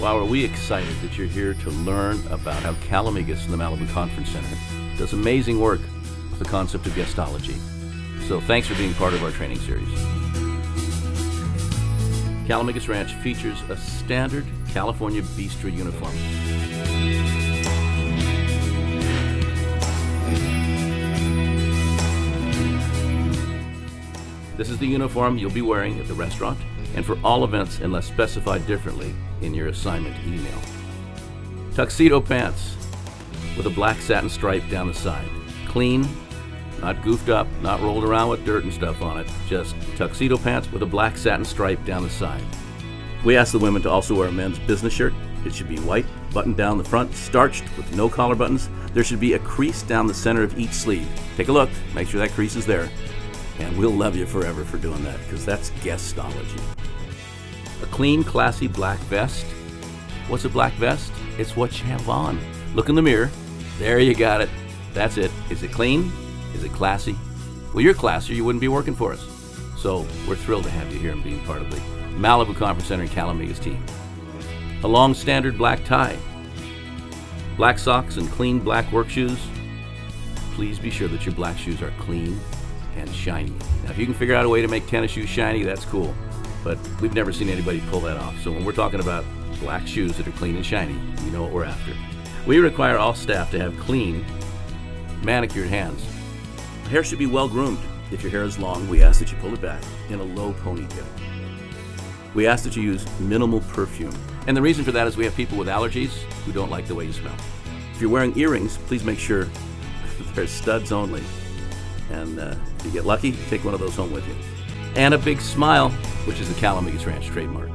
Wow, are we excited that you're here to learn about how Calamigos and the Malibu Conference Center does amazing work with the concept of guestology. So thanks for being part of our training series. Calamigos Ranch features a standard California Bistro uniform. This is the uniform you'll be wearing at the restaurant and for all events unless specified differently in your assignment email. Tuxedo pants with a black satin stripe down the side. Clean, not goofed up, not rolled around with dirt and stuff on it. Just tuxedo pants with a black satin stripe down the side. We ask the women to also wear a men's business shirt. It should be white, buttoned down the front, starched with no collar buttons. There should be a crease down the center of each sleeve. Take a look, make sure that crease is there. And we'll love you forever for doing that, because that's guestology. A clean, classy black vest. What's a black vest? It's what you have on. Look in the mirror. There you got it. That's it. Is it clean? Is it classy? Well, you're classy, you wouldn't be working for us. So we're thrilled to have you here and being part of the Malibu Conference Center and Calamigos team. A long standard black tie, black socks, and clean black work shoes. Please be sure that your black shoes are clean and shiny. Now, if you can figure out a way to make tennis shoes shiny, that's cool. But we've never seen anybody pull that off. So when we're talking about black shoes that are clean and shiny, you know what we're after. We require all staff to have clean, manicured hands. Hair should be well groomed. If your hair is long, we ask that you pull it back in a low ponytail. We ask that you use minimal perfume. And the reason for that is we have people with allergies who don't like the way you smell. If you're wearing earrings, please make sure they're studs only. And uh, if you get lucky, take one of those home with you. And a big smile, which is the Calamigos Ranch trademark.